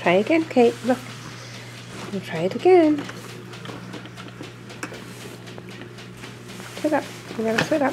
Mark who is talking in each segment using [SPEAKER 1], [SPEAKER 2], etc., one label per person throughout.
[SPEAKER 1] Try again, Kate. Look. We'll try it again. Sit up. You gotta sit up.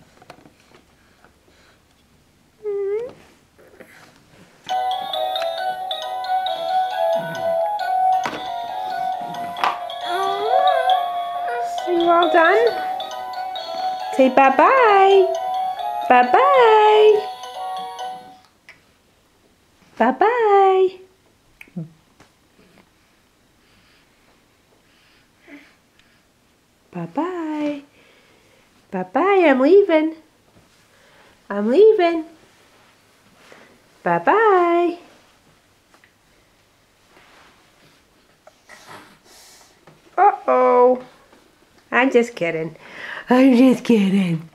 [SPEAKER 1] all done? Say bye bye. Bye bye. Bye bye. Bye bye. Bye bye. I'm leaving. I'm leaving. Bye bye I'm just kidding. I'm just kidding.